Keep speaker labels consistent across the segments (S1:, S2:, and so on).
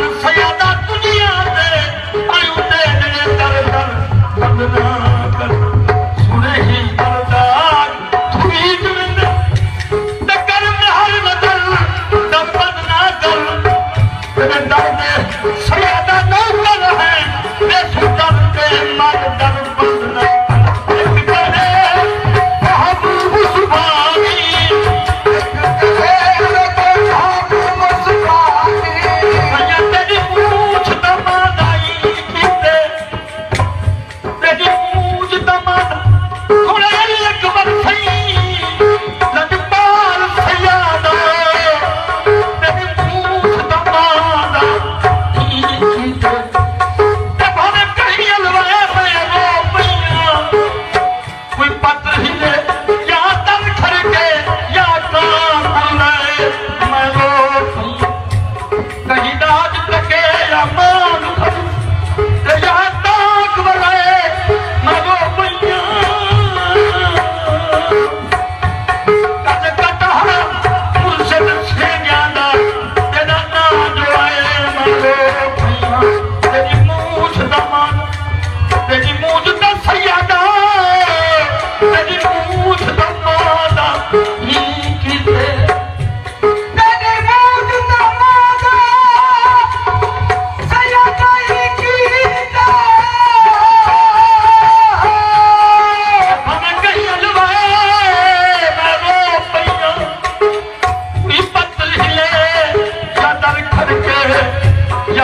S1: Fire!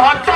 S1: হত্যা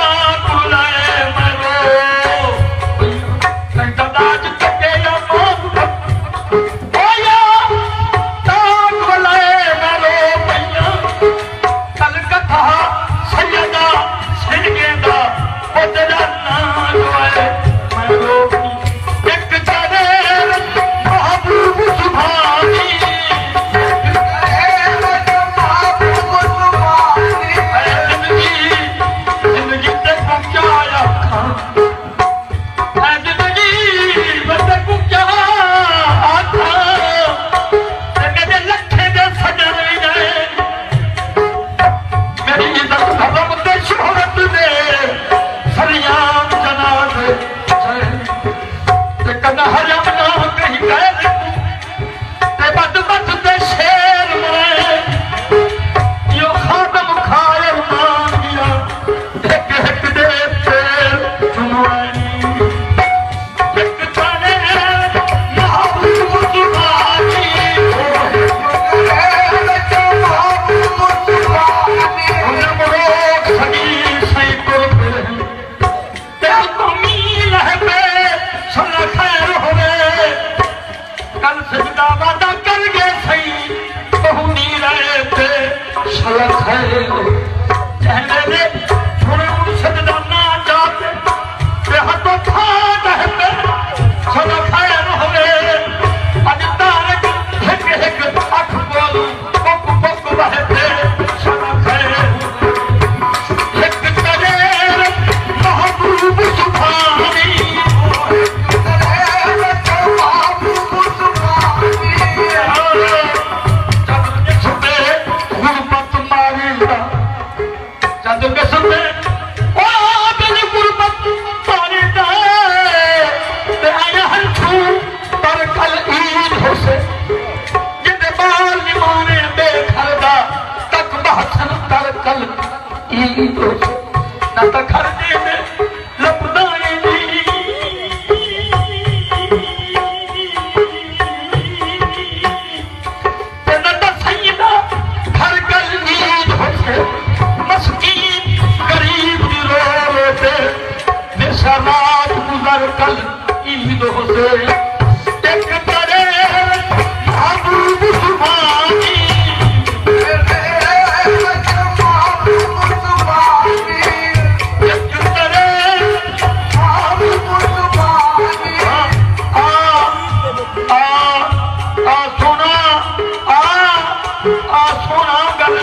S1: やめろ!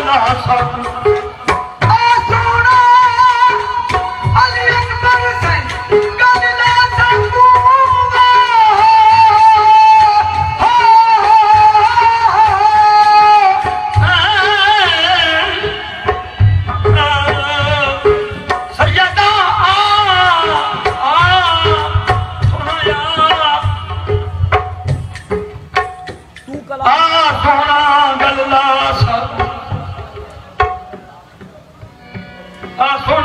S1: ना सकूँ Ah, a sua